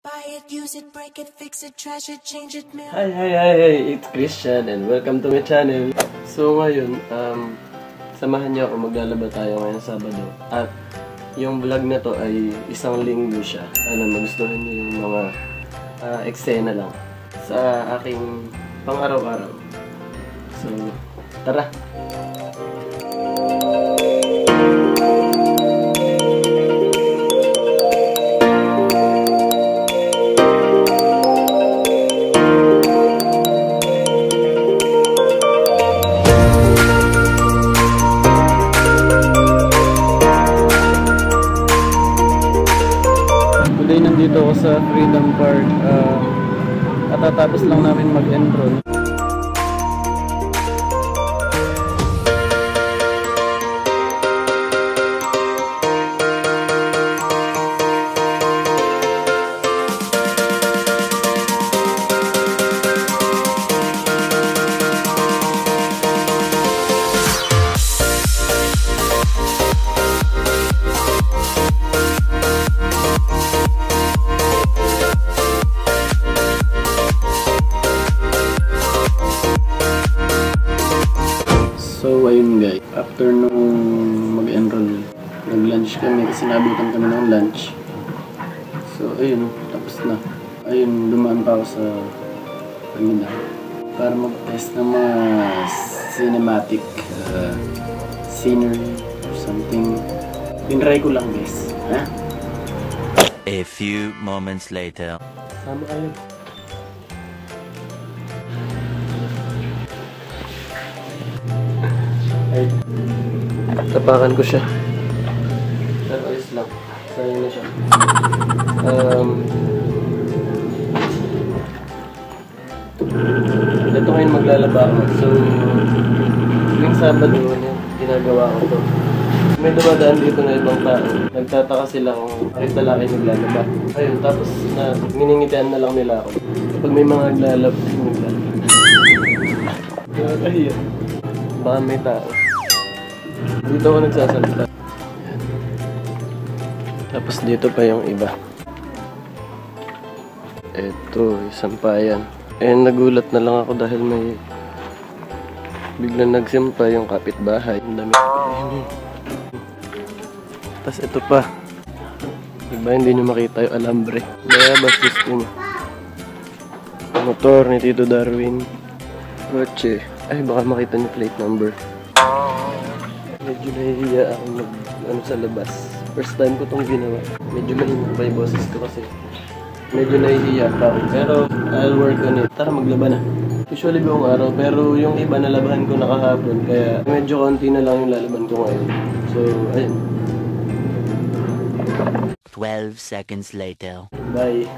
Buy it, use it, break it, fix it, trash it, change it, mail. Hi, hi, hi, hi! It's Christian and welcome to my channel. So ngayon, um, samahan niyo ako maglalaba tayo ngayong Sabado. At yung vlog na to ay isang linggo siya. Ano, magustuhan niyo yung mga uh, eksena lang sa aking pang-araw-araw. So, tara! Nandito ako sa Freedom Park. Uh, katatapos lang namin mag-enroll. So, ayun guys. After nung mag-enroll, nag-lunch kami kasi nabutan kami ng lunch. So, ayun. Tapos na. Ayun, dumaan pa ako sa kanina para mag-test ng mga cinematic uh, scenery or something. Tinry ko lang guys. Ha? A few moments later. Sama kayo. Tapakan ko siya. Pero ayos lang. Sayang na siya. Um, ito ngayon maglalaba ako. So, yung Sabado, yung ginagawa ko to. May dumadaan dito na ibang tao. Nagtataka sila kung bakit lalaki naglalaba. Ayun, tapos na, miningitian na lang nila ako. Kapag may mga naglalaba, naglalaba. Nakakahiya. Baka may tao. Dito ako nagsasalita. Tapos dito pa yung iba. Eto, isang payan. Eh, nagulat na lang ako dahil may biglang nagsimpa yung kapitbahay. Ang dami Tapos ito pa. Diba hindi nyo makita yung alambre. Kaya bastos ko Motor ni Tito Darwin. Kotse. Ay, baka makita niyo plate number. Medyo nahihiya ako mag, ano, sa labas. First time ko itong ginawa. Medyo mahimok pa yung boses ko kasi medyo nahihiya pa ako. Pero I'll work on it. Tara, maglaba na. Usually buong araw, pero yung iba nalabahan ko nakahapon. Kaya medyo konti na lang yung lalaban ko ngayon. So, ayun. 12 seconds later. Bye.